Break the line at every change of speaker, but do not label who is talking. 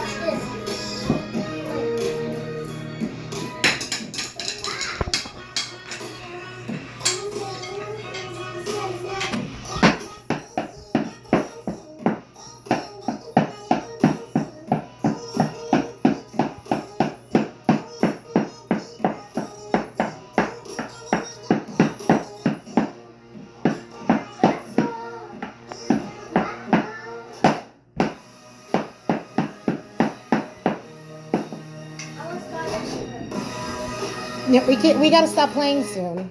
watch this. We can't. We gotta stop playing soon.